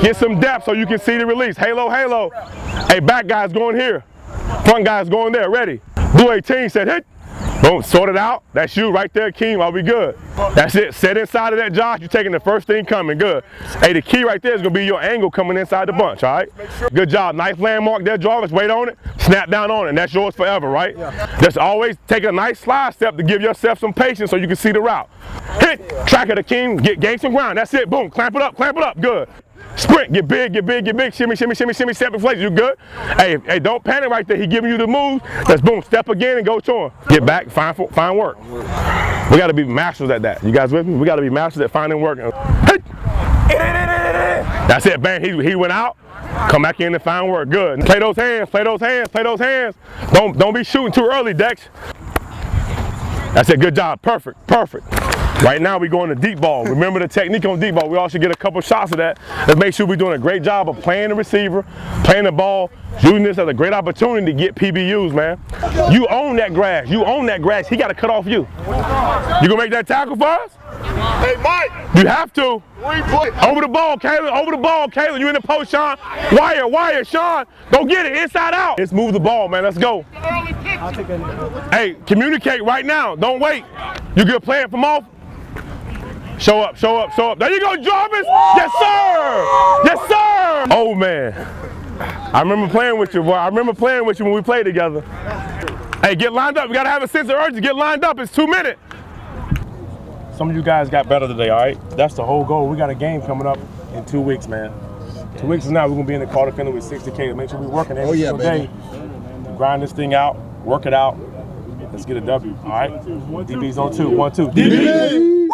Get some depth so you can see the release. Halo, halo. Hey, back guys going here. Front guys going there. Ready. Blue 18 said hit. Boom, sort it out. That's you right there, King. I'll be good. That's it. Set inside of that, Josh. You're taking the first thing coming. Good. Hey, the key right there is going to be your angle coming inside the bunch, all right? Good job. Nice landmark there, Jarvis. Wait on it. Snap down on it. And that's yours forever, right? Yeah. Just always take a nice slide step to give yourself some patience so you can see the route. Hit. Track of the King. Get, gain some ground. That's it. Boom. Clamp it up. Clamp it up. Good. Sprint, get big, get big, get big, shimmy, shimmy, shimmy, shimmy, step in place. You good? Hey, hey, don't panic right there. He giving you the move. Let's boom, step again and go to him. Get back, find find work. We got to be masters at that. You guys with me? We got to be masters at finding work. That's it, bang. He, he went out. Come back in and find work. Good. Play those hands, play those hands, play those hands. Don't don't be shooting too early, Dex. That's it. Good job. Perfect. Perfect. Right now, we're going to deep ball. Remember the technique on deep ball. We all should get a couple shots of that. Let's make sure we're doing a great job of playing the receiver, playing the ball, using this as a great opportunity to get PBUs, man. You own that grass. You own that grass. He got to cut off you. You gonna make that tackle for us? Hey, Mike. You have to. Over the ball, Caleb. Over the ball, Caleb. You in the post, Sean. Wire, wire, Sean. Go get it. Inside out. Let's move the ball, man. Let's go. Hey, communicate right now. Don't wait. You good playing from off? Show up, show up, show up. There you go, Jarvis. Yes, sir. Yes, sir. Oh, man. I remember playing with you, boy. I remember playing with you when we played together. Hey, get lined up. We got to have a sense of urgency. Get lined up. It's two minutes. Some of you guys got better today, all right? That's the whole goal. We got a game coming up in two weeks, man. Two weeks from now, we're going to be in the Carter Center with 60K. Make sure we're working every Oh, yeah, single baby. day. Grind this thing out. Work it out. Let's get a W, all right? DB's on two. One, two. DB!